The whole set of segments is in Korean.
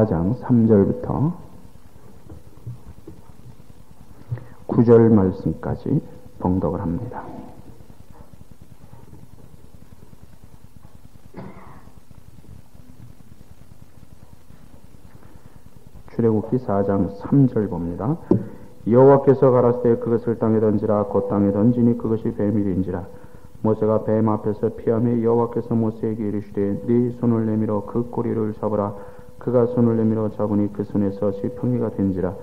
4장 3절부터 9절 말씀까지 봉독을 합니다. 출애굽기 4장 3절 봅니다. 여호와께서 가라사대 그것을 땅에 던지라 곧 땅에 던지니 그것이 뱀일인지라 모세가 뱀 앞에서 피함에 여호와께서 모세에게 이르시되 네 손을 내밀어 그 꼬리를 잡으라 그가 손을 내밀어 잡으니 그 손에서 지팡이가 된지라.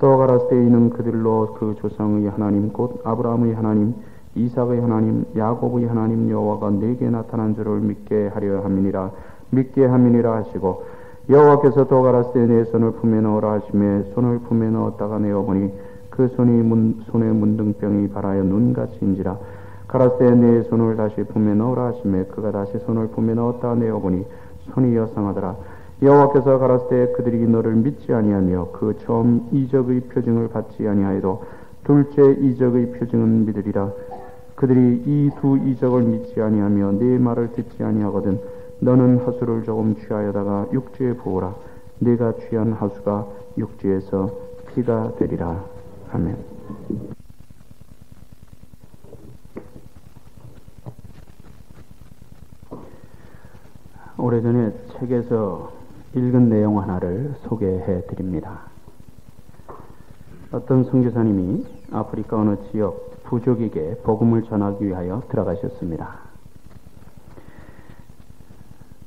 또 가라사대 이는 그들로 그 조상의 하나님 곧 아브라함의 하나님 이삭의 하나님 야곱의 하나님 여호와가 내게 나타난 줄을 믿게 하려 함이니라. 믿게 함이니라 하시고 여호와께서 또 가라사대 내 손을 품에 넣으라 하심에 손을 품에 넣었다가 내어보니 그 손이 문, 손에 문둥병이 발하여 눈같이인지라. 가라사대 내 손을 다시 품에 넣으라 하심에 그가 다시 손을 품에 넣었다 내어보니 손이 여상하더라 여호와께서 가라사대 그들이 너를 믿지 아니하며 그 처음 이적의 표징을 받지 아니하여도 둘째 이적의 표징은 믿으리라. 그들이 이 두 이적을 믿지 아니하며 네 말을 듣지 아니하거든 너는 하수를 조금 취하여다가 육지에 부으라. 네가 취한 하수가 육지에서 피가 되리라. 아멘. 오래전에 책에서 읽은 내용 하나를 소개해 드립니다. 어떤 선교사님이 아프리카 어느 지역 부족에게 복음을 전하기 위하여 들어가셨습니다.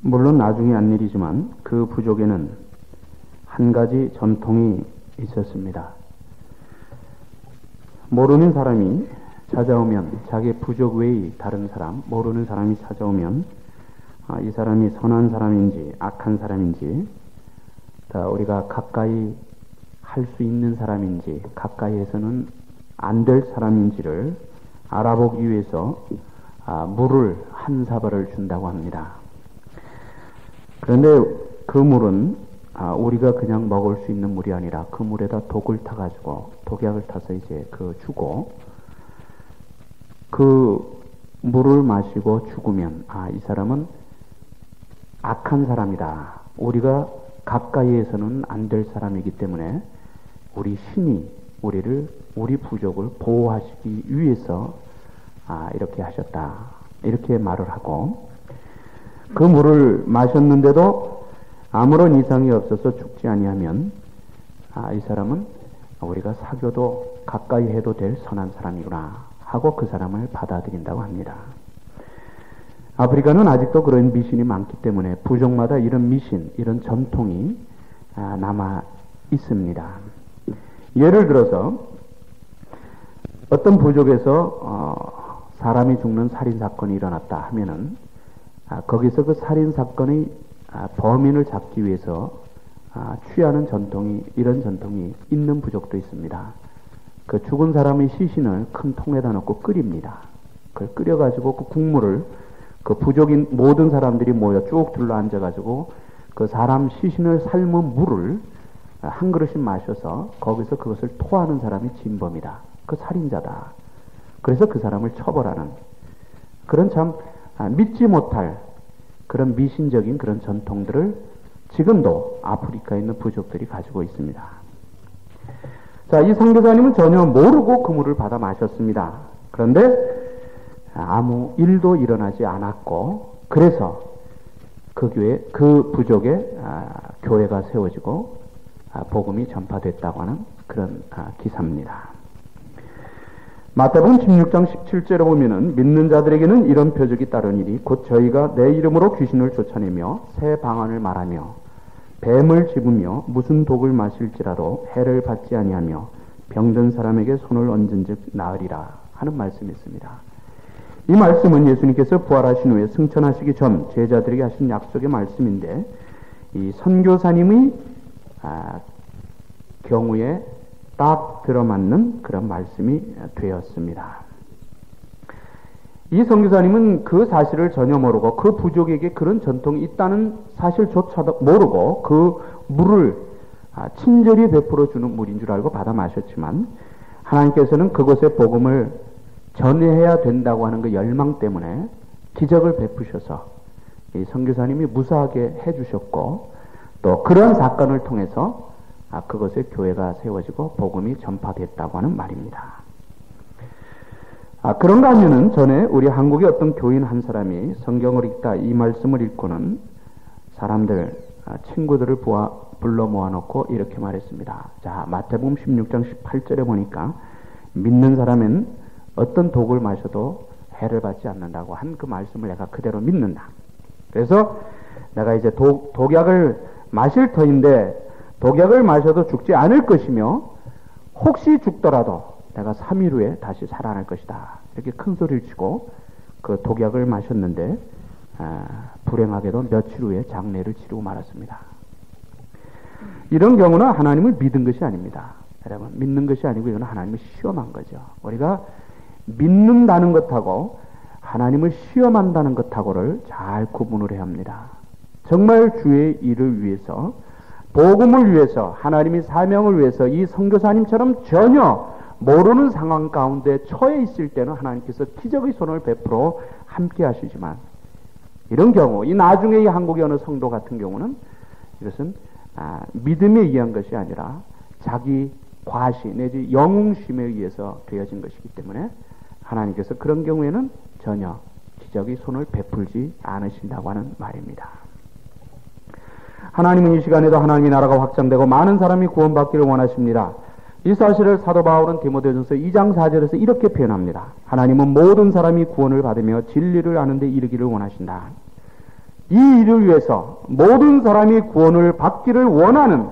물론 나중에 한 일이지만 그 부족에는 한 가지 전통이 있었습니다. 모르는 사람이 찾아오면 자기 부족 외의 다른 사람, 모르는 사람이 찾아오면 아, 이 사람이 선한 사람인지 악한 사람인지 우리가 가까이 할 수 있는 사람인지 가까이 해서는 안 될 사람인지를 알아보기 위해서 아, 물을 한 사발을 준다고 합니다. 그런데 그 물은 아, 우리가 그냥 먹을 수 있는 물이 아니라 그 물에다 독을 타가지고 독약을 타서 이제 그 주고 그 물을 마시고 죽으면 아, 이 사람은 악한 사람이다. 우리가 가까이에서는 안 될 사람이기 때문에 우리 신이 우리를 우리 부족을 보호하시기 위해서 아, 이렇게 하셨다. 이렇게 말을 하고 그 물을 마셨는데도 아무런 이상이 없어서 죽지 아니하면 아, 이 사람은 우리가 사교도 가까이 해도 될 선한 사람이구나 하고 그 사람을 받아들인다고 합니다. 아프리카는 아직도 그런 미신이 많기 때문에 부족마다 이런 미신, 이런 전통이 아, 남아 있습니다. 예를 들어서 어떤 부족에서 어, 사람이 죽는 살인 사건이 일어났다 하면은 아, 거기서 그 살인 사건의 아, 범인을 잡기 위해서 취하는 전통이 이런 전통이 있는 부족도 있습니다. 그 죽은 사람의 시신을 큰 통에다 넣고 끓입니다. 그걸 끓여가지고 그 국물을 그 부족인 모든 사람들이 모여 쭉 둘러 앉아가지고 그 사람 시신을 삶은 물을 한 그릇씩 마셔서 거기서 그것을 토하는 사람이 진범이다. 그 살인자다. 그래서 그 사람을 처벌하는 그런 참 아, 믿지 못할 그런 미신적인 그런 전통들을 지금도 아프리카에 있는 부족들이 가지고 있습니다. 자, 이 선교사님은 전혀 모르고 그 물을 받아 마셨습니다. 그런데 아무 일도 일어나지 않았고 그래서 그 교회 그 부족에 아, 교회가 세워지고 아, 복음이 전파됐다고 하는 그런 아, 기사입니다. 마태복음 16장 17절에 보면은 믿는 자들에게는 이런 표적이 따르니리 곧 저희가 내 이름으로 귀신을 쫓아내며 새 방언을 말하며 뱀을 집으며 무슨 독을 마실지라도 해를 받지 아니하며 병든 사람에게 손을 얹은즉 나으리라 하는 말씀이 있습니다. 이 말씀은 예수님께서 부활하신 후에 승천하시기 전 제자들에게 하신 약속의 말씀인데 이 선교사님의 아, 경우에 딱 들어맞는 그런 말씀이 되었습니다. 이 선교사님은 그 사실을 전혀 모르고 그 부족에게 그런 전통이 있다는 사실조차도 모르고 그 물을 아, 친절히 베풀어 주는 물인 줄 알고 받아 마셨지만 하나님께서는 그곳에 복음을 전해야 된다고 하는 그 열망 때문에 기적을 베푸셔서 이 선교사님이 무사하게 해주셨고 또 그런 사건을 통해서 아, 그것에 교회가 세워지고 복음이 전파됐다고 하는 말입니다. 아, 그런가 하면은 전에 우리 한국의 어떤 교인 한 사람이 성경을 읽다 이 말씀을 읽고는 사람들, 아, 친구들을 보아, 불러 모아놓고 이렇게 말했습니다. 자, 마태복음 16장 18절에 보니까 믿는 사람은 어떤 독을 마셔도 해를 받지 않는다고 한 그 말씀을 내가 그대로 믿는다. 그래서 내가 이제 독, 독약을 마실 터인데 독약을 마셔도 죽지 않을 것이며 혹시 죽더라도 내가 3일 후에 다시 살아날 것이다. 이렇게 큰 소리를 치고 그 독약을 마셨는데 아, 불행하게도 며칠 후에 장례를 치르고 말았습니다. 이런 경우는 하나님을 믿은 것이 아닙니다. 여러분 믿는 것이 아니고 이건 하나님을 시험한 거죠. 우리가 믿는다는 것하고 하나님을 시험한다는 것하고를 잘 구분을 해야 합니다. 정말 주의 일을 위해서 복음을 위해서 하나님의 사명을 위해서 이 선교사님처럼 전혀 모르는 상황 가운데 처해 있을 때는 하나님께서 기적의 손을 베풀어 함께 하시지만 이런 경우 이 나중에 이 한국의 어느 성도 같은 경우는 이것은 아, 믿음에 의한 것이 아니라 자기 과시 내지 영웅심에 의해서 되어진 것이기 때문에 하나님께서 그런 경우에는 전혀 기적의 손을 베풀지 않으신다고 하는 말입니다. 하나님은 이 시간에도 하나님의 나라가 확장되고 많은 사람이 구원받기를 원하십니다. 이 사실을 사도 바울은 디모데전서 2장 4절에서 이렇게 표현합니다. 하나님은 모든 사람이 구원을 받으며 진리를 아는데 이르기를 원하신다. 이 일을 위해서 모든 사람이 구원을 받기를 원하는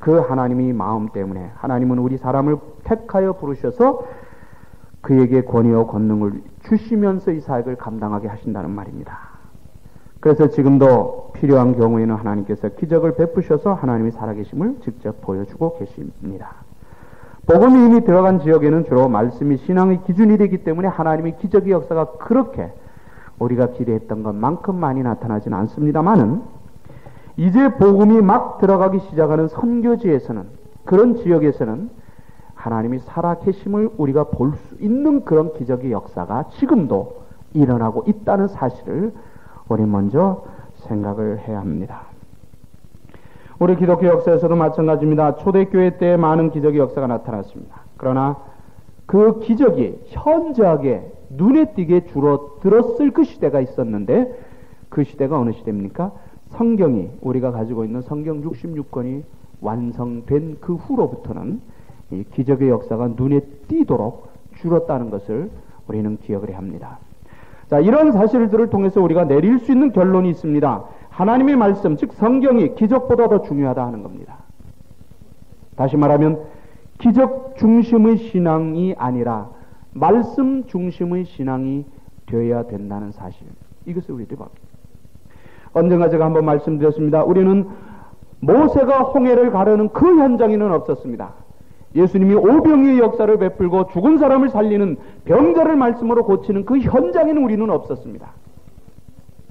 그 하나님의 마음 때문에 하나님은 우리 사람을 택하여 부르셔서 그에게 권위와 권능을 주시면서 이 사역을 감당하게 하신다는 말입니다. 그래서 지금도 필요한 경우에는 하나님께서 기적을 베푸셔서 하나님의 살아계심을 직접 보여주고 계십니다. 복음이 이미 들어간 지역에는 주로 말씀이 신앙의 기준이 되기 때문에 하나님의 기적의 역사가 그렇게 우리가 기대했던 것만큼 많이 나타나지는 않습니다만은 이제 복음이 막 들어가기 시작하는 선교지에서는 그런 지역에서는 하나님이 살아 계심을 우리가 볼 수 있는 그런 기적의 역사가 지금도 일어나고 있다는 사실을 우리 먼저 생각을 해야 합니다. 우리 기독교 역사에서도 마찬가지입니다. 초대교회 때 많은 기적의 역사가 나타났습니다. 그러나 그 기적이 현저하게 눈에 띄게 줄어들었을 그 시대가 있었는데 그 시대가 어느 시대입니까? 성경이 우리가 가지고 있는 성경 66권이 완성된 그 후로부터는 이 기적의 역사가 눈에 띄도록 줄었다는 것을 우리는 기억을 해야 합니다. 자, 이런 사실들을 통해서 우리가 내릴 수 있는 결론이 있습니다. 하나님의 말씀, 즉 성경이 기적보다 더 중요하다 하는 겁니다. 다시 말하면 기적 중심의 신앙이 아니라 말씀 중심의 신앙이 되어야 된다는 사실. 이것을 우리들이 봅니다. 언젠가 제가 한번 말씀드렸습니다. 우리는 모세가 홍해를 가르는 그 현장에는 없었습니다. 예수님이 오병이의 역사를 베풀고 죽은 사람을 살리는 병자를 말씀으로 고치는 그 현장에는 우리는 없었습니다.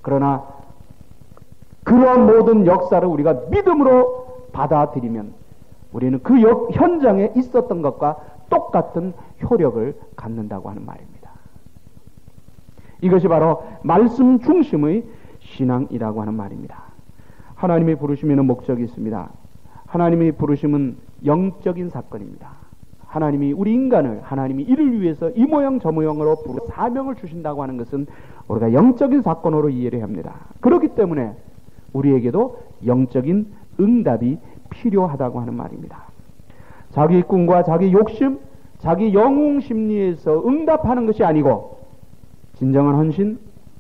그러나 그러한 모든 역사를 우리가 믿음으로 받아들이면 우리는 그 현장에 있었던 것과 똑같은 효력을 갖는다고 하는 말입니다. 이것이 바로 말씀 중심의 신앙이라고 하는 말입니다. 하나님이 부르시면 목적이 있습니다. 하나님이 부르심은 영적인 사건입니다. 하나님이 우리 인간을 하나님이 이를 위해서 이 모양 저 모양으로 사명을 주신다고 하는 것은 우리가 영적인 사건으로 이해를 합니다. 그렇기 때문에 우리에게도 영적인 응답이 필요하다고 하는 말입니다. 자기 꿈과 자기 욕심, 자기 영웅 심리에서 응답하는 것이 아니고 진정한 헌신,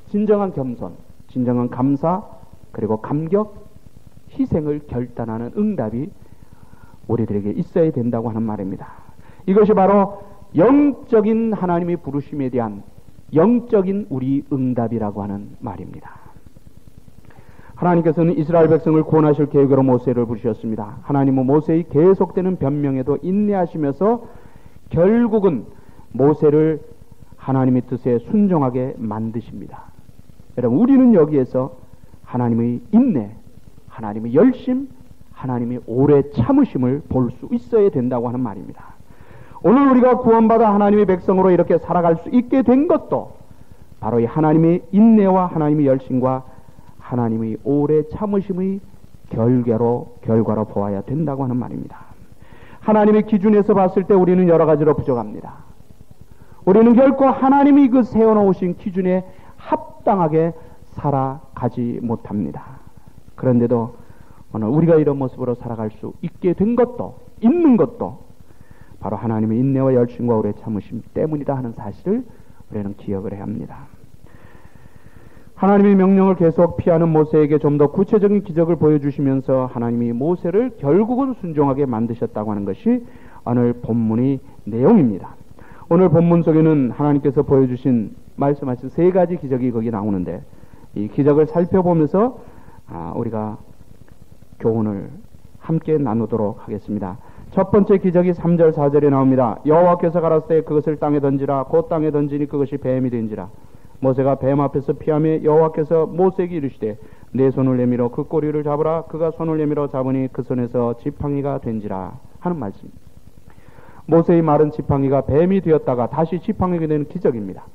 진정한 겸손, 진정한 감사, 그리고 감격, 희생을 결단하는 응답이 우리들에게 있어야 된다고 하는 말입니다. 이것이 바로 영적인 하나님의 부르심에 대한 영적인 우리 응답이라고 하는 말입니다. 하나님께서는 이스라엘 백성을 구원하실 계획으로 모세를 부르셨습니다. 하나님은 모세의 계속되는 변명에도 인내하시면서 결국은 모세를 하나님의 뜻에 순종하게 만드십니다. 여러분, 우리는 여기에서 하나님의 인내, 하나님의 열심, 하나님의 오래 참으심을 볼 수 있어야 된다고 하는 말입니다. 오늘 우리가 구원받아 하나님의 백성으로 이렇게 살아갈 수 있게 된 것도 바로 이 하나님의 인내와 하나님의 열심과 하나님의 오래 참으심의 결과로 결과로 보아야 된다고 하는 말입니다. 하나님의 기준에서 봤을 때 우리는 여러 가지로 부족합니다. 우리는 결코 하나님이 그 세워놓으신 기준에 합당하게 살아가지 못합니다. 그런데도 우리가 이런 모습으로 살아갈 수 있게 된 것도 있는 것도 바로 하나님의 인내와 열심과 오래 참으심 때문이다 하는 사실을 우리는 기억을 해야 합니다. 하나님의 명령을 계속 피하는 모세에게 좀 더 구체적인 기적을 보여주시면서 하나님이 모세를 결국은 순종하게 만드셨다고 하는 것이 오늘 본문의 내용입니다. 오늘 본문 속에는 하나님께서 보여주신 말씀하신 세 가지 기적이 거기 나오는데 이 기적을 살펴보면서 아, 우리가 교훈을 함께 나누도록 하겠습니다. 첫 번째 기적이 3절 4절에 나옵니다. 여호와께서 가라사대 그것을 땅에 던지라 곧 땅에 던지니 그것이 뱀이 된지라 모세가 뱀 앞에서 피하며 여호와께서 모세에게 이르시되 내 손을 내밀어 그 꼬리를 잡으라 그가 손을 내밀어 잡으니 그 손에서 지팡이가 된지라 하는 말씀. 모세의 말은 지팡이가 뱀이 되었다가 다시 지팡이가 되는 기적입니다.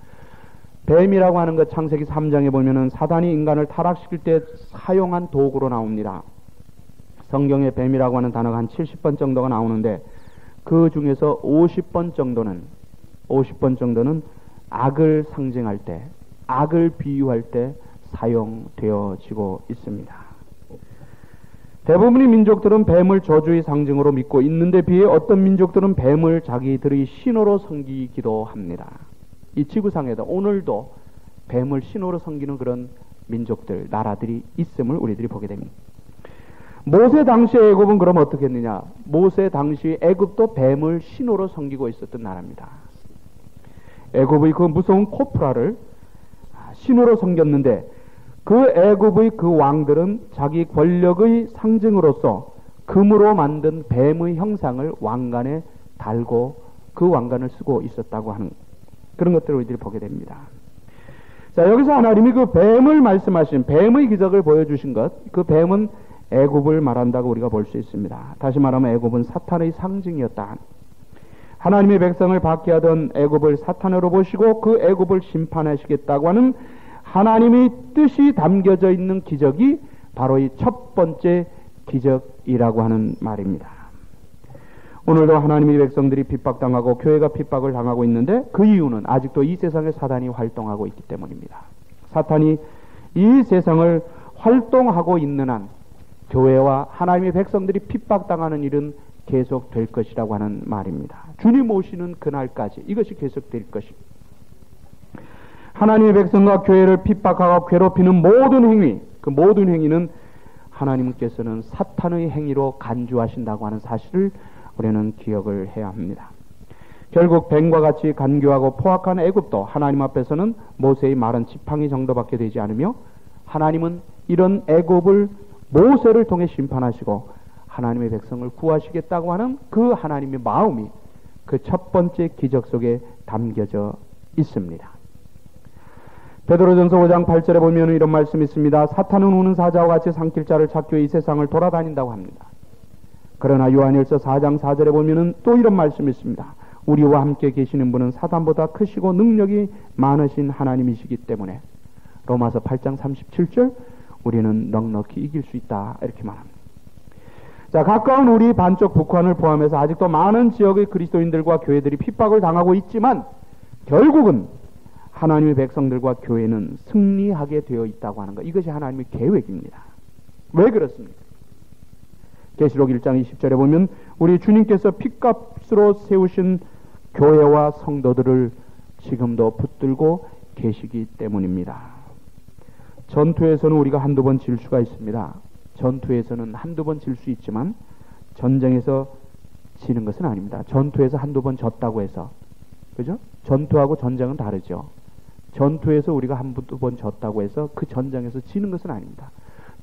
뱀이라고 하는 것 창세기 3장에 보면은 사단이 인간을 타락시킬 때 사용한 도구로 나옵니다. 성경에 뱀이라고 하는 단어가 한 70번 정도가 나오는데 그 중에서 50번 정도는 50번 정도는 악을 상징할 때, 악을 비유할 때 사용되어지고 있습니다. 대부분의 민족들은 뱀을 저주의 상징으로 믿고 있는데 비해 어떤 민족들은 뱀을 자기들의 신호로 섬기기도 합니다. 이 지구상에도 오늘도 뱀을 신호로 섬기는 그런 민족들, 나라들이 있음을 우리들이 보게 됩니다. 모세 당시 애굽은 그럼 어떻게 했느냐? 모세 당시 애굽도 뱀을 신호로 섬기고 있었던 나라입니다. 애굽의 그 무서운 코프라를 신호로 섬겼는데 그 애굽의 그 왕들은 자기 권력의 상징으로서 금으로 만든 뱀의 형상을 왕관에 달고 그 왕관을 쓰고 있었다고 하는 그런 것들을 우리들이 보게 됩니다. 자, 여기서 하나님이 그 뱀을 말씀하신 뱀의 기적을 보여주신 것, 그 뱀은 애굽을 말한다고 우리가 볼 수 있습니다. 다시 말하면 애굽은 사탄의 상징이었다. 하나님의 백성을 받게 하던 애굽을 사탄으로 보시고 그 애굽을 심판하시겠다고 하는 하나님의 뜻이 담겨져 있는 기적이 바로 이 첫 번째 기적이라고 하는 말입니다. 오늘도 하나님의 백성들이 핍박당하고 교회가 핍박을 당하고 있는데 그 이유는 아직도 이 세상에 사단이 활동하고 있기 때문입니다. 사탄이 이 세상을 활동하고 있는 한 교회와 하나님의 백성들이 핍박당하는 일은 계속될 것이라고 하는 말입니다. 주님 오시는 그날까지 이것이 계속될 것입니다. 하나님의 백성과 교회를 핍박하고 괴롭히는 모든 행위, 그 모든 행위는 하나님께서는 사탄의 행위로 간주하신다고 하는 사실을 우리는 기억을 해야 합니다. 결국 뱀과 같이 간교하고 포악한 애굽도 하나님 앞에서는 모세의 말은 지팡이 정도밖에 되지 않으며 하나님은 이런 애굽을 모세를 통해 심판하시고 하나님의 백성을 구하시겠다고 하는 그 하나님의 마음이 그 첫 번째 기적 속에 담겨져 있습니다. 베드로전서 5장 8절에 보면 이런 말씀이 있습니다. 사탄은 우는 사자와 같이 삼킬 자를 찾기 위해 이 세상을 돌아다닌다고 합니다. 그러나 요한일서 4장 4절에 보면은 또 이런 말씀이 있습니다. 우리와 함께 계시는 분은 사단보다 크시고 능력이 많으신 하나님이시기 때문에 로마서 8장 37절 우리는 넉넉히 이길 수 있다. 이렇게 말합니다. 자, 가까운 우리 반쪽 북한을 포함해서 아직도 많은 지역의 그리스도인들과 교회들이 핍박을 당하고 있지만 결국은 하나님의 백성들과 교회는 승리하게 되어 있다고 하는 것. 이것이 하나님의 계획입니다. 왜 그렇습니까? 계시록 1장 20절에 보면 우리 주님께서 핏값으로 세우신 교회와 성도들을 지금도 붙들고 계시기 때문입니다. 전투에서는 우리가 한두 번 질 수가 있습니다. 전투에서는 한두 번 질 수 있지만 전쟁에서 지는 것은 아닙니다. 전투에서 한두 번 졌다고 해서 그죠? 전투하고 전쟁은 다르죠. 전투에서 우리가 한두 번 졌다고 해서 그 전쟁에서 지는 것은 아닙니다.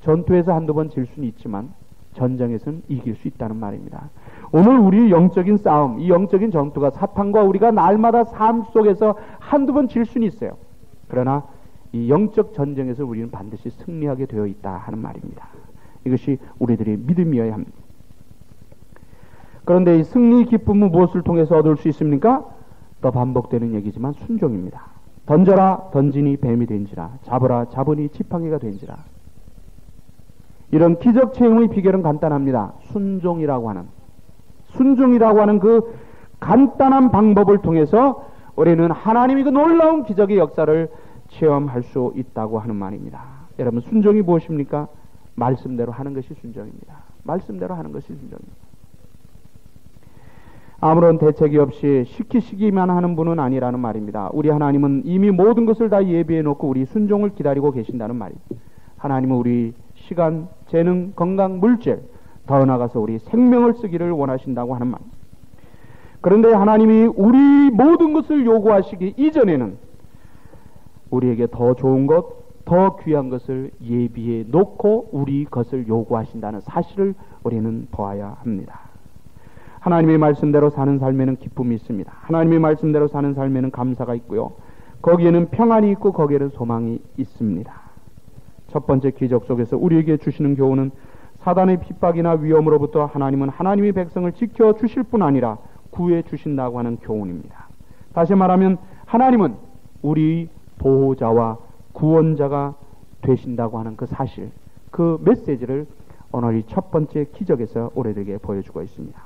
전투에서 한두 번 질 수는 있지만 전쟁에서는 이길 수 있다는 말입니다. 오늘 우리 영적인 싸움, 이 영적인 전투가 사탄과 우리가 날마다 삶 속에서 한두 번 질 수는 있어요. 그러나 이 영적 전쟁에서 우리는 반드시 승리하게 되어 있다 하는 말입니다. 이것이 우리들의 믿음이어야 합니다. 그런데 이 승리 기쁨은 무엇을 통해서 얻을 수 있습니까? 또 반복되는 얘기지만 순종입니다. 던져라 던지니 뱀이 된지라 잡으라 잡으니 지팡이가 된지라 이런 기적 체험의 비결은 간단합니다. 순종이라고 하는 순종이라고 하는 그 간단한 방법을 통해서 우리는 하나님이 그 놀라운 기적의 역사를 체험할 수 있다고 하는 말입니다. 여러분 순종이 무엇입니까? 말씀대로 하는 것이 순종입니다. 말씀대로 하는 것이 순종입니다. 아무런 대책이 없이 시키시기만 하는 분은 아니라는 말입니다. 우리 하나님은 이미 모든 것을 다 예비해 놓고 우리 순종을 기다리고 계신다는 말입니다. 하나님은 우리 시간, 재능, 건강, 물질, 더 나아가서 우리 생명을 쓰기를 원하신다고 하는 말. 그런데 하나님이 우리 모든 것을 요구하시기 이전에는 우리에게 더 좋은 것, 더 귀한 것을 예비해 놓고 우리 것을 요구하신다는 사실을 우리는 보아야 합니다. 하나님의 말씀대로 사는 삶에는 기쁨이 있습니다. 하나님의 말씀대로 사는 삶에는 감사가 있고요. 거기에는 평안이 있고 거기에는 소망이 있습니다. 첫 번째 기적 속에서 우리에게 주시는 교훈은 사단의 핍박이나 위험으로부터 하나님은 하나님의 백성을 지켜 주실 뿐 아니라 구해 주신다고 하는 교훈입니다. 다시 말하면 하나님은 우리 보호자와 구원자가 되신다고 하는 그 사실, 그 메시지를 오늘 이 첫 번째 기적에서 우리들에게 보여주고 있습니다.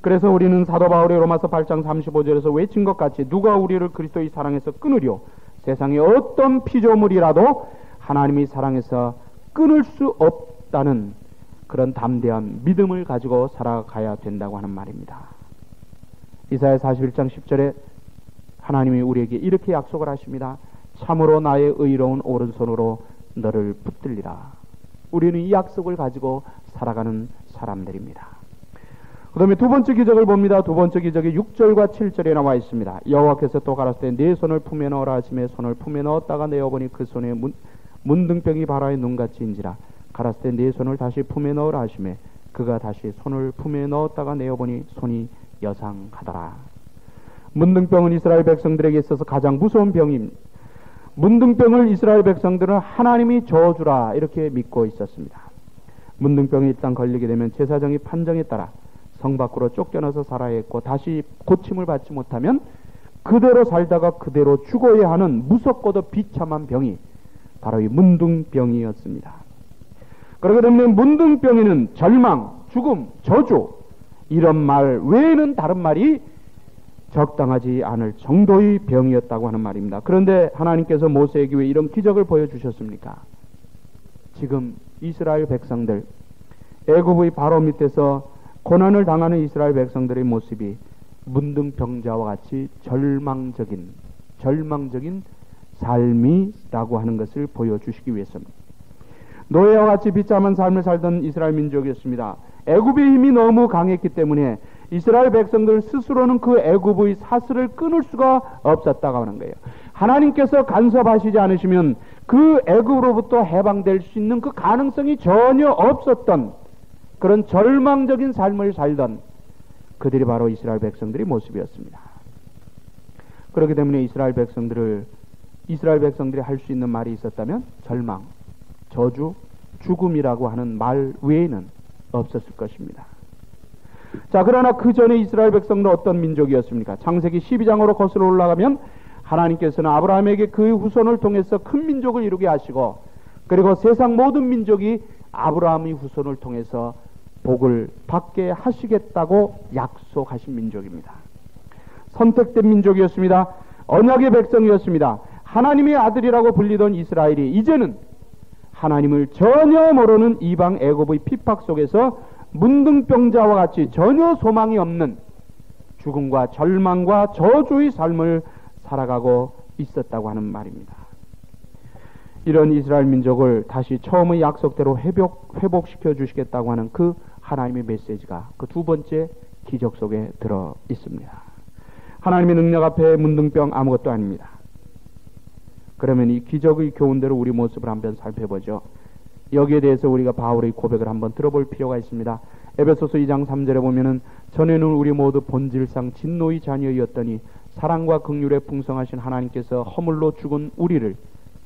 그래서 우리는 사도 바울의 로마서 8장 35절에서 외친 것 같이 누가 우리를 그리스도의 사랑에서 끊으려 세상에 어떤 피조물이라도 하나님의 사랑에서 끊을 수 없다는 그런 담대한 믿음을 가지고 살아가야 된다고 하는 말입니다. 이사야 41장 10절에 하나님이 우리에게 이렇게 약속을 하십니다. 참으로 나의 의로운 오른손으로 너를 붙들리라. 우리는 이 약속을 가지고 살아가는 사람들입니다. 그 다음에 두 번째 기적을 봅니다. 두 번째 기적이 6절과 7절에 나와 있습니다. 여호와께서 또 가라사대 내 손을 품에 넣어라 하심에 손을 품에 넣었다가 내어보니 그 손에 문, 문등병이 바라의 눈같이 인지라 가라사대 내 손을 다시 품에 넣으라 하심에 그가 다시 손을 품에 넣었다가 내어보니 손이 여상하더라. 문등병은 이스라엘 백성들에게 있어서 가장 무서운 병입니다. 문둥병을 이스라엘 백성들은 하나님이 저주라 이렇게 믿고 있었습니다. 문둥병이 일단 걸리게 되면 제사장이 판정에 따라 성 밖으로 쫓겨나서 살아야 했고 다시 고침을 받지 못하면 그대로 살다가 그대로 죽어야 하는 무섭고도 비참한 병이 바로 이 문둥병이었습니다. 그렇기 때문에 문둥병에는 절망, 죽음, 저주 이런 말 외에는 다른 말이 적당하지 않을 정도의 병이었다고 하는 말입니다. 그런데 하나님께서 모세에게 왜 이런 기적을 보여주셨습니까? 지금 이스라엘 백성들 애굽의 바로 밑에서 고난을 당하는 이스라엘 백성들의 모습이 문둥병자와 같이 절망적인 절망적인 삶이라고 하는 것을 보여주시기 위해서입니다. 노예와 같이 비참한 삶을 살던 이스라엘 민족이었습니다. 애굽의 힘이 너무 강했기 때문에 이스라엘 백성들 스스로는 그 애굽의 사슬을 끊을 수가 없었다고 하는 거예요. 하나님께서 간섭하시지 않으시면 그 애굽으로부터 해방될 수 있는 그 가능성이 전혀 없었던 그런 절망적인 삶을 살던 그들이 바로 이스라엘 백성들의 모습이었습니다. 그렇기 때문에 이스라엘 백성들을 이스라엘 백성들이 할 수 있는 말이 있었다면 절망, 저주, 죽음이라고 하는 말 외에는 없었을 것입니다. 자, 그러나 그 전에 이스라엘 백성은 어떤 민족이었습니까? 창세기 12장으로 거슬러 올라가면 하나님께서는 아브라함에게 그 후손을 통해서 큰 민족을 이루게 하시고 그리고 세상 모든 민족이 아브라함의 후손을 통해서 복을 받게 하시겠다고 약속하신 민족입니다. 선택된 민족이었습니다. 언약의 백성이었습니다. 하나님의 아들이라고 불리던 이스라엘이 이제는 하나님을 전혀 모르는 이방 애굽의 핍박 속에서 문둥병자와 같이 전혀 소망이 없는 죽음과 절망과 저주의 삶을 살아가고 있었다고 하는 말입니다. 이런 이스라엘 민족을 다시 처음의 약속대로 회복, 회복시켜 주시겠다고 하는 그 하나님의 메시지가 그 두 번째 기적 속에 들어 있습니다. 하나님의 능력 앞에 문둥병 아무것도 아닙니다. 그러면 이 기적의 교훈대로 우리 모습을 한번 살펴보죠. 여기에 대해서 우리가 바울의 고백을 한번 들어볼 필요가 있습니다. 에베소서 2장 3절에 보면은 전에는 우리 모두 본질상 진노의 자녀였더니 사랑과 극률에 풍성하신 하나님께서 허물로 죽은 우리를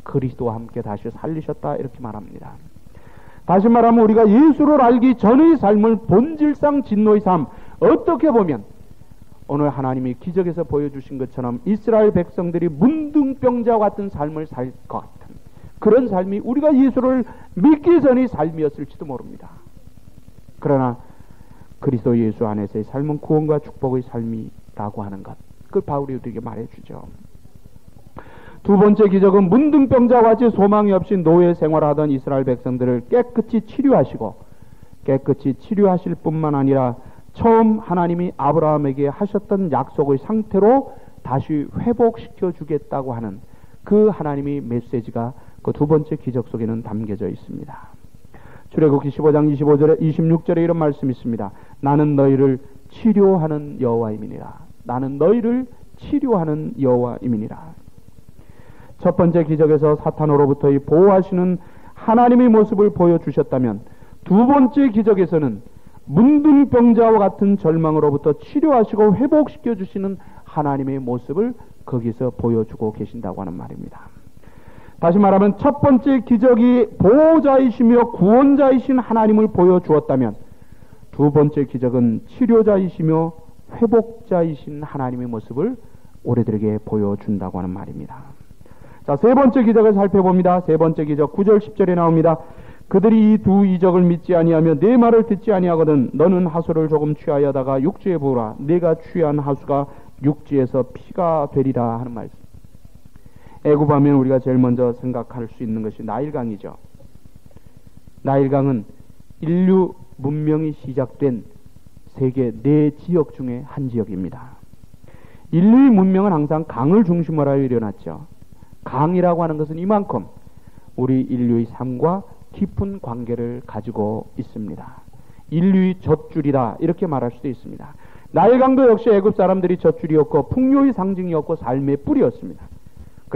그리스도와 함께 다시 살리셨다 이렇게 말합니다. 다시 말하면 우리가 예수를 알기 전의 삶을 본질상 진노의 삶 어떻게 보면 오늘 하나님이 기적에서 보여주신 것처럼 이스라엘 백성들이 문둥병자와 같은 삶을 살 것 같은 그런 삶이 우리가 예수를 믿기 전의 삶이었을지도 모릅니다. 그러나 그리스도 예수 안에서의 삶은 구원과 축복의 삶이라고 하는 것. 그걸 바울이 우리에게 말해주죠. 두 번째 기적은 문둥병자와 같이 소망이 없이 노예 생활하던 이스라엘 백성들을 깨끗이 치료하시고 깨끗이 치료하실 뿐만 아니라 처음 하나님이 아브라함에게 하셨던 약속의 상태로 다시 회복시켜 주겠다고 하는 그 하나님의 메시지가 그 두 번째 기적 속에는 담겨져 있습니다. 출애굽기 15장 25절에 26절에 이런 말씀이 있습니다. 나는 너희를 치료하는 여호와임이니라. 나는 너희를 치료하는 여호와임이니라. 첫 번째 기적에서 사탄으로부터의 보호하시는 하나님의 모습을 보여주셨다면 두 번째 기적에서는 문둥병자와 같은 절망으로부터 치료하시고 회복시켜 주시는 하나님의 모습을 거기서 보여주고 계신다고 하는 말입니다. 다시 말하면 첫 번째 기적이 보호자이시며 구원자이신 하나님을 보여주었다면 두 번째 기적은 치료자이시며 회복자이신 하나님의 모습을 우리들에게 보여준다고 하는 말입니다. 자, 세 번째 기적을 살펴봅니다. 세 번째 기적 9절 10절에 나옵니다. 그들이 이 두 이적을 믿지 아니하며 내 말을 듣지 아니하거든 너는 하수를 조금 취하여다가 육지에 부으라 내가 취한 하수가 육지에서 피가 되리라 하는 말씀. 애굽하면 우리가 제일 먼저 생각할 수 있는 것이 나일강이죠. 나일강은 인류 문명이 시작된 세계 네 지역 중에 한 지역입니다. 인류의 문명은 항상 강을 중심으로 하여 일어났죠. 강이라고 하는 것은 이만큼 우리 인류의 삶과 깊은 관계를 가지고 있습니다. 인류의 젖줄이다 이렇게 말할 수도 있습니다. 나일강도 역시 애굽 사람들이 젖줄이었고 풍요의 상징이었고 삶의 뿌리였습니다.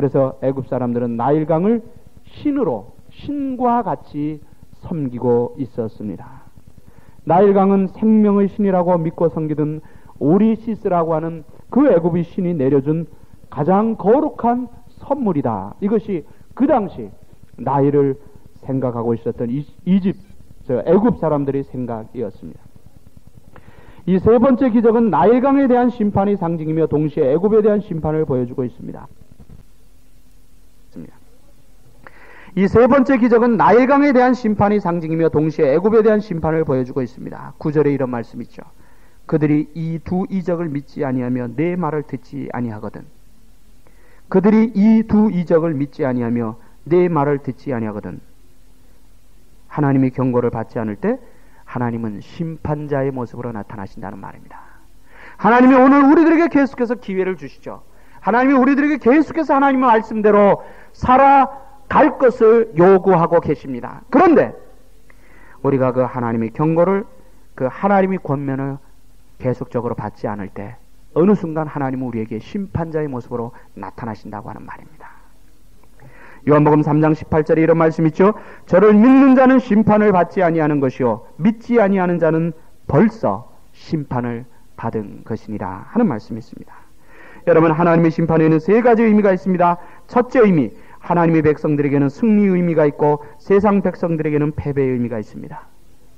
그래서 애굽 사람들은 나일강을 신으로 신과 같이 섬기고 있었습니다. 나일강은 생명의 신이라고 믿고 섬기던 오리시스라고 하는 그 애굽의 신이 내려준 가장 거룩한 선물이다. 이것이 그 당시 나일을 생각하고 있었던 이집 애굽 사람들의 생각이었습니다. 이 세 번째 기적은 나일강에 대한 심판의 상징이며 동시에 애굽에 대한 심판을 보여주고 있습니다. 이 세 번째 기적은 나일강에 대한 심판의 상징이며 동시에 애굽에 대한 심판을 보여주고 있습니다. 구절에 이런 말씀 있죠. 그들이 이 두 이적을 믿지 아니하며 내 말을 듣지 아니하거든. 그들이 이 두 이적을 믿지 아니하며 내 말을 듣지 아니하거든. 하나님의 경고를 받지 않을 때 하나님은 심판자의 모습으로 나타나신다는 말입니다. 하나님이 오늘 우리들에게 계속해서 기회를 주시죠. 하나님이 우리들에게 계속해서 하나님의 말씀대로 살아 갈 것을 요구하고 계십니다. 그런데 우리가 그 하나님의 경고를 그 하나님의 권면을 계속적으로 받지 않을 때 어느 순간 하나님은 우리에게 심판자의 모습으로 나타나신다고 하는 말입니다. 요한복음 3장 18절에 이런 말씀 있죠. 저를 믿는 자는 심판을 받지 아니하는 것이요 믿지 아니하는 자는 벌써 심판을 받은 것이니라 하는 말씀이 있습니다. 여러분 하나님의 심판에는 세 가지 의미가 있습니다. 첫째 의미 하나님의 백성들에게는 승리 의미가 있고 세상 백성들에게는 패배의 의미가 있습니다.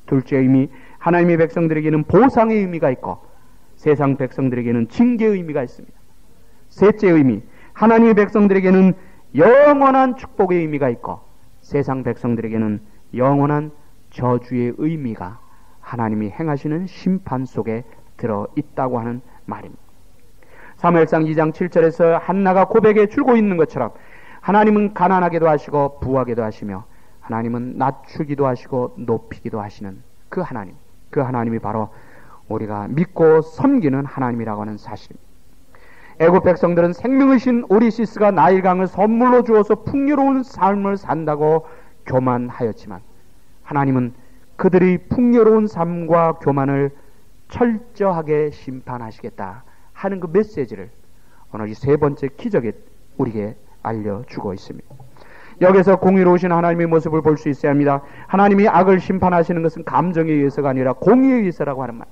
둘째 의미 하나님의 백성들에게는 보상의 의미가 있고 세상 백성들에게는 징계의 의미가 있습니다. 셋째 의미 하나님의 백성들에게는 영원한 축복의 의미가 있고 세상 백성들에게는 영원한 저주의 의미가 하나님이 행하시는 심판 속에 들어 있다고 하는 말입니다. 사무엘상 2장 7절에서 한나가 고백에 줄고 있는 것처럼 하나님은 가난하게도 하시고 부하게도 하시며 하나님은 낮추기도 하시고 높이기도 하시는 그 하나님, 그 하나님이 바로 우리가 믿고 섬기는 하나님이라고 하는 사실입니다. 애굽 백성들은 생명의 신 오리시스가 나일강을 선물로 주어서 풍요로운 삶을 산다고 교만하였지만 하나님은 그들의 풍요로운 삶과 교만을 철저하게 심판하시겠다 하는 그 메시지를 오늘 이 세 번째 기적에 우리에게 알려주고 있습니다. 여기서 공의로우신 하나님의 모습을 볼 수 있어야 합니다. 하나님이 악을 심판하시는 것은 감정에 의해서가 아니라 공의에 의해서라고 하는 말.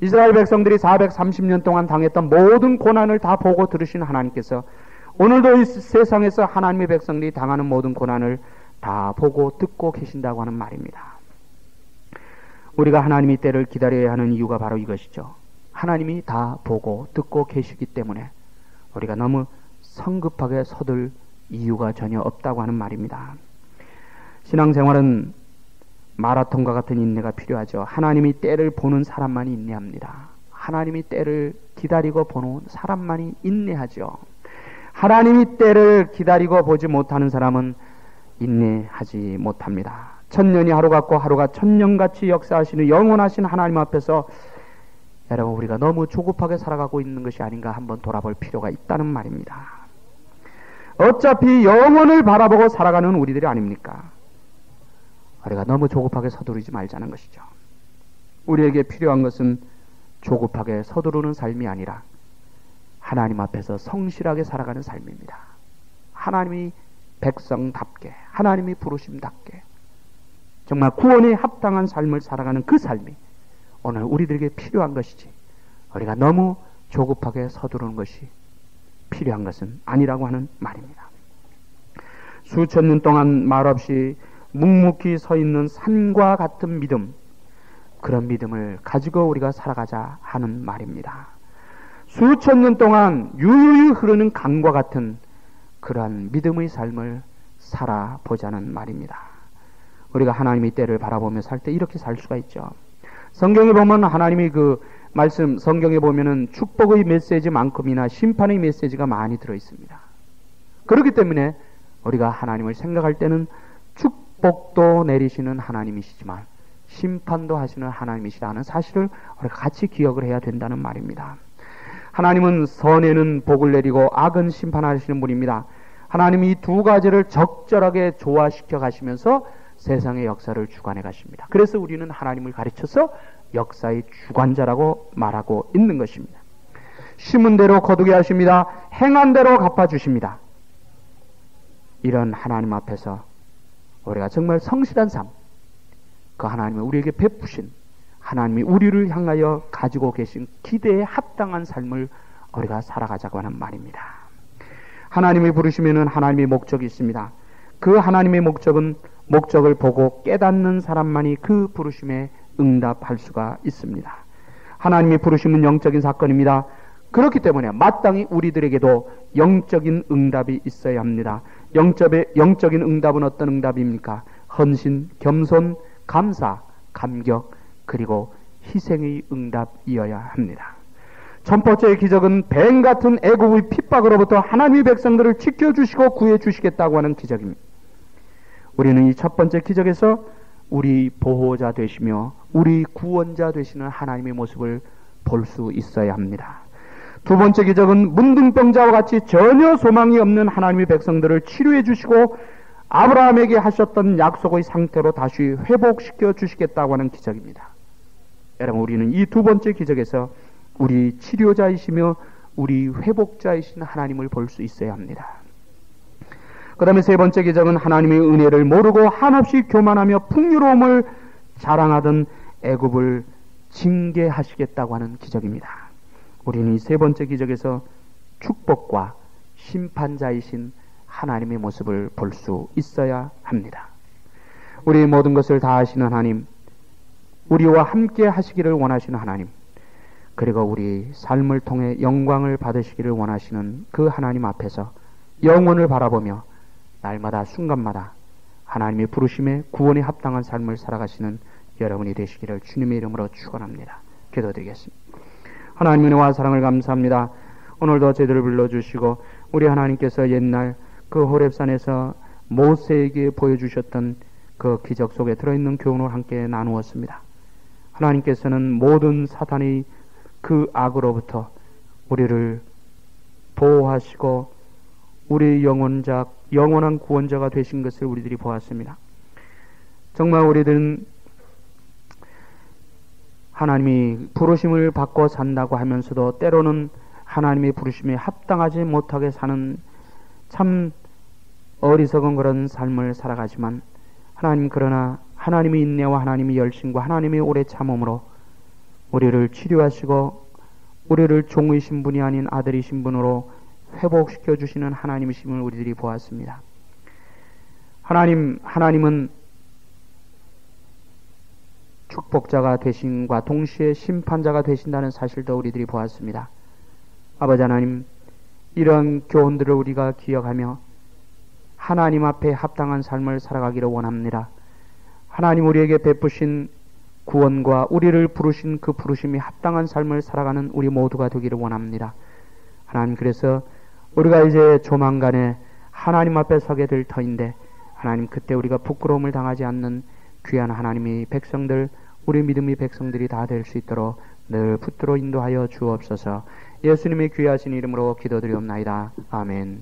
이스라엘 백성들이 430년 동안 당했던 모든 고난을 다 보고 들으신 하나님께서 오늘도 이 세상에서 하나님의 백성들이 당하는 모든 고난을 다 보고 듣고 계신다고 하는 말입니다. 우리가 하나님의 때를 기다려야 하는 이유가 바로 이것이죠. 하나님이 다 보고 듣고 계시기 때문에 우리가 너무 성급하게 서둘 이유가 전혀 없다고 하는 말입니다. 신앙생활은 마라톤과 같은 인내가 필요하죠. 하나님이 때를 보는 사람만이 인내합니다. 하나님이 때를 기다리고 보는 사람만이 인내하죠. 하나님이 때를 기다리고 보지 못하는 사람은 인내하지 못합니다. 천년이 하루 같고 하루가 천년같이 역사하시는 영원하신 하나님 앞에서 여러분 우리가 너무 조급하게 살아가고 있는 것이 아닌가 한번 돌아볼 필요가 있다는 말입니다. 어차피 영원을 바라보고 살아가는 우리들이 아닙니까? 우리가 너무 조급하게 서두르지 말자는 것이죠. 우리에게 필요한 것은 조급하게 서두르는 삶이 아니라 하나님 앞에서 성실하게 살아가는 삶입니다. 하나님이 백성답게, 하나님이 부르심답게, 정말 구원에 합당한 삶을 살아가는 그 삶이 오늘 우리들에게 필요한 것이지, 우리가 너무 조급하게 서두르는 것이 필요한 것은 아니라고 하는 말입니다. 수천 년 동안 말없이 묵묵히 서 있는 산과 같은 믿음, 그런 믿음을 가지고 우리가 살아가자 하는 말입니다. 수천 년 동안 유유히 흐르는 강과 같은 그러한 믿음의 삶을 살아보자는 말입니다. 우리가 하나님의 때를 바라보며 살 때 이렇게 살 수가 있죠. 성경에 보면 하나님이 그 말씀, 성경에 보면은 축복의 메시지만큼이나 심판의 메시지가 많이 들어 있습니다. 그렇기 때문에 우리가 하나님을 생각할 때는 축복도 내리시는 하나님이시지만 심판도 하시는 하나님이시라는 사실을 우리가 같이 기억을 해야 된다는 말입니다. 하나님은 선에는 복을 내리고 악은 심판하시는 분입니다. 하나님이 이두 가지를 적절하게 조화시켜 가시면서 세상의 역사를 주관해 가십니다. 그래서 우리는 하나님을 가르쳐서 역사의 주관자라고 말하고 있는 것입니다. 심은 대로 거두게 하십니다. 행한 대로 갚아 주십니다. 이런 하나님 앞에서 우리가 정말 성실한 삶, 그 하나님이 우리에게 베푸신 하나님이 우리를 향하여 가지고 계신 기대에 합당한 삶을 우리가 살아가자고 하는 말입니다. 하나님이 부르시면은 하나님의 목적이 있습니다. 그 하나님의 목적은 목적을 보고 깨닫는 사람만이 그 부르심에 응답할 수가 있습니다. 하나님이 부르심은 영적인 사건입니다. 그렇기 때문에 마땅히 우리들에게도 영적인 응답이 있어야 합니다. 영적의, 영적인 응답은 어떤 응답입니까? 헌신, 겸손, 감사, 감격, 그리고 희생의 응답이어야 합니다. 첫 번째 기적은 뱀 같은 애국의 핍박으로부터 하나님의 백성들을 지켜주시고 구해주시겠다고 하는 기적입니다. 우리는 이 첫 번째 기적에서 우리 보호자 되시며 우리 구원자 되시는 하나님의 모습을 볼 수 있어야 합니다. 두 번째 기적은 문둥병자와 같이 전혀 소망이 없는 하나님의 백성들을 치료해 주시고 아브라함에게 하셨던 약속의 상태로 다시 회복시켜 주시겠다고 하는 기적입니다. 여러분, 우리는 이 두 번째 기적에서 우리 치료자이시며 우리 회복자이신 하나님을 볼 수 있어야 합니다. 그 다음에 세 번째 기적은 하나님의 은혜를 모르고 한없이 교만하며 풍요로움을 자랑하던 애굽을 징계하시겠다고 하는 기적입니다. 우리는 이 세 번째 기적에서 축복과 심판자이신 하나님의 모습을 볼 수 있어야 합니다. 우리 모든 것을 다 하시는 하나님, 우리와 함께 하시기를 원하시는 하나님, 그리고 우리 삶을 통해 영광을 받으시기를 원하시는 그 하나님 앞에서 영원을 바라보며 날마다 순간마다 하나님의 부르심에 구원에 합당한 삶을 살아가시는 여러분이 되시기를 주님의 이름으로 축원합니다. 기도드리겠습니다. 하나님의 은혜와 사랑을 감사합니다. 오늘도 저희들을 불러주시고 우리 하나님께서 옛날 그 호랩산에서 모세에게 보여주셨던 그 기적 속에 들어있는 교훈을 함께 나누었습니다. 하나님께서는 모든 사탄의 그 악으로부터 우리를 보호하시고 우리 영원자, 영원한 구원자가 되신 것을 우리들이 보았습니다. 정말 우리들은 하나님이 부르심을 받고 산다고 하면서도 때로는 하나님의 부르심에 합당하지 못하게 사는 참 어리석은 그런 삶을 살아가지만 하나님 그러나 하나님의 인내와 하나님의 열심과 하나님의 오래 참음으로 우리를 치료하시고 우리를 종의 신분이 아닌 아들의 신분으로 회복시켜 주시는 하나님이심을 우리들이 보았습니다. 하나님 하나님은 축복자가 되신과 동시에 심판자가 되신다는 사실도 우리들이 보았습니다. 아버지 하나님 이런 교훈들을 우리가 기억하며 하나님 앞에 합당한 삶을 살아가기를 원합니다. 하나님 우리에게 베푸신 구원과 우리를 부르신 그 부르심이 합당한 삶을 살아가는 우리 모두가 되기를 원합니다. 하나님 그래서 우리가 이제 조만간에 하나님 앞에 서게 될 터인데 하나님 그때 우리가 부끄러움을 당하지 않는 귀한 하나님이 백성들 우리 믿음의 백성들이 다 될 수 있도록 늘 붙들어 인도하여 주옵소서 예수님의 귀하신 이름으로 기도드리옵나이다. 아멘.